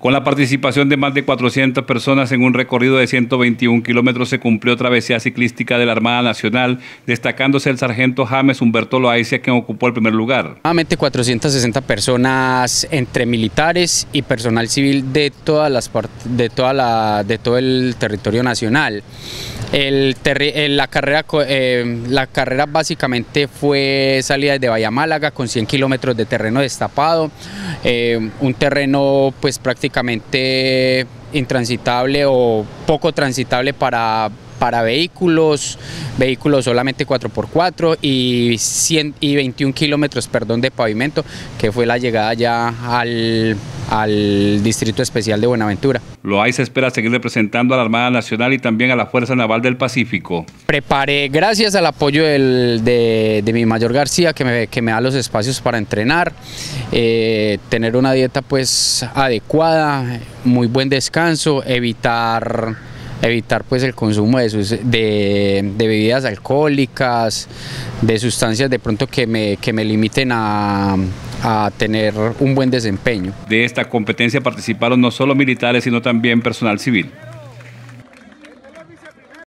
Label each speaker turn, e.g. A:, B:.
A: Con la participación de más de 400 personas en un recorrido de 121 kilómetros se cumplió travesía ciclística de la Armada Nacional, destacándose el sargento James Humberto Loaiza, quien ocupó el primer lugar.
B: Nuevamente 460 personas entre militares y personal civil de todas las de toda la de todo el territorio nacional. La, carrera, eh, la carrera básicamente fue salida desde Bahía Málaga con 100 kilómetros de terreno destapado, eh, un terreno pues prácticamente intransitable o poco transitable para para vehículos, vehículos solamente 4x4 y, 100, y 21 kilómetros perdón, de pavimento, que fue la llegada ya al, al Distrito Especial de Buenaventura.
A: se espera seguir representando a la Armada Nacional y también a la Fuerza Naval del Pacífico.
B: Preparé, gracias al apoyo de, mi mayor García, que me, que me da los espacios para entrenar, eh, tener una dieta pues adecuada, muy buen descanso, evitar evitar pues el consumo de, de, bebidas alcohólicas, de sustancias de pronto que me, que me limiten a, a tener un buen desempeño.
A: De esta competencia participaron no solo militares, sino también personal civil.